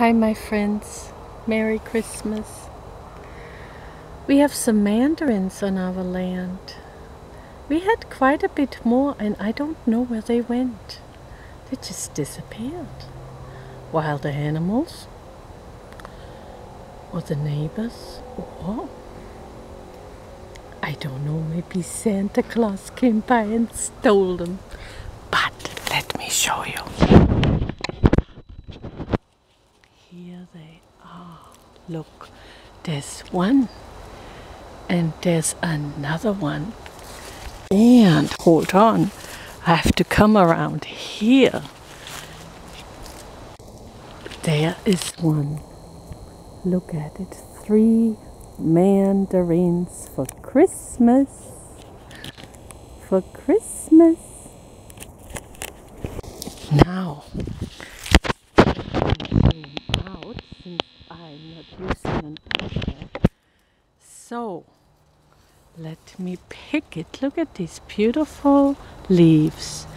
Hi, my friends. Merry Christmas. We have some mandarins on our land. We had quite a bit more, and I don't know where they went. They just disappeared. Wild animals, or the neighbors, or I don't know, maybe Santa Claus came by and stole them. But let me show you. Here they are. Look, there's one, and there's another one. And hold on, I have to come around here. There is one. Look at it. Three mandarins for Christmas. For Christmas. So, let me pick it. Look at these beautiful leaves.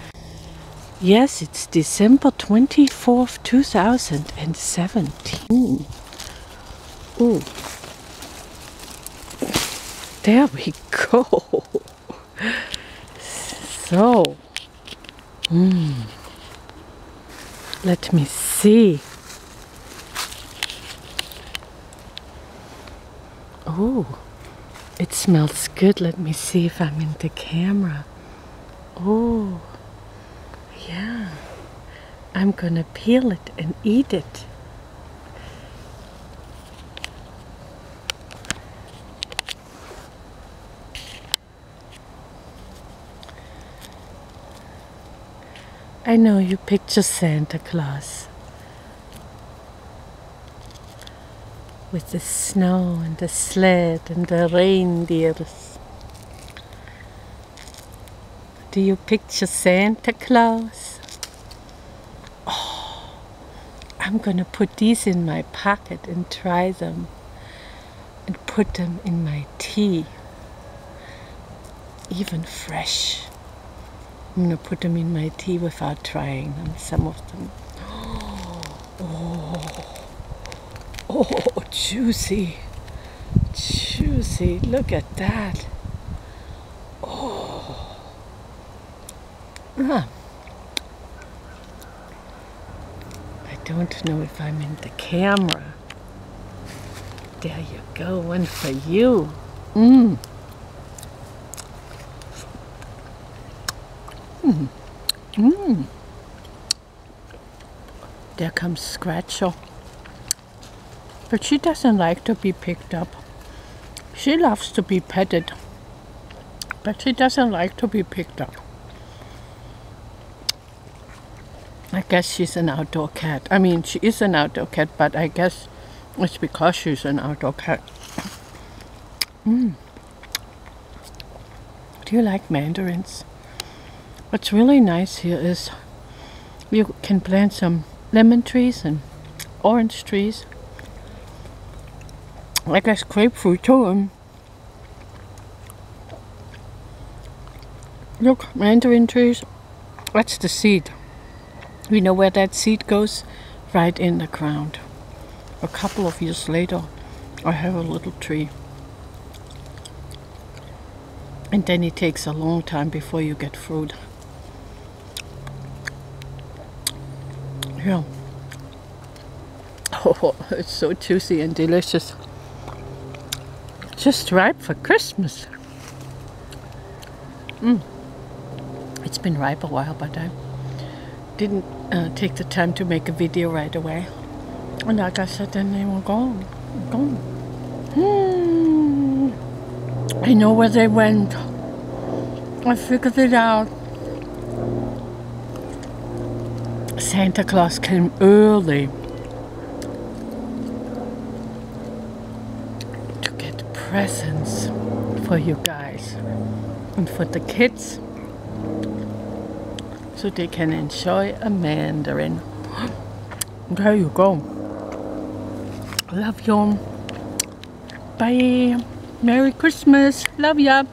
Yes, it's December 24th, 2017. Ooh. There we go. So, mm. let me see. Oh, it smells good. Let me see if I'm in the camera. Oh, yeah. I'm gonna peel it and eat it. I know you picture Santa Claus with the snow and the sled and the reindeers. Do you picture Santa Claus? Oh, I'm gonna put these in my pocket and try them and put them in my tea, even fresh. I'm gonna put them in my tea without trying them, some of them. Oh, oh, juicy, juicy, look at that. Oh, ah. I don't know if I'm in the camera. There you go, one for you. Mmm. Mmm. Mmm. There comes Scratcher. But she doesn't like to be picked up. She loves to be petted. But she doesn't like to be picked up. I guess she's an outdoor cat. I mean, she is an outdoor cat, but I guess it's because she's an outdoor cat. Mm. Do you like mandarins? What's really nice here is you can plant some lemon trees and orange trees. I guess grapefruit too. And look, mandarin trees. That's the seed. We know where that seed goes? Right in the ground. A couple of years later, I have a little tree. And then it takes a long time before you get fruit. Yeah. Oh, it's so juicy and delicious. Just ripe for Christmas. Mm. It's been ripe a while, but I didn't uh, take the time to make a video right away. And like I said, then they were gone. Gone. Hmm. I know where they went. I figured it out. Santa Claus came early to get presents for you guys and for the kids so they can enjoy a mandarin. There you go. Love you. Bye. Merry Christmas. Love ya.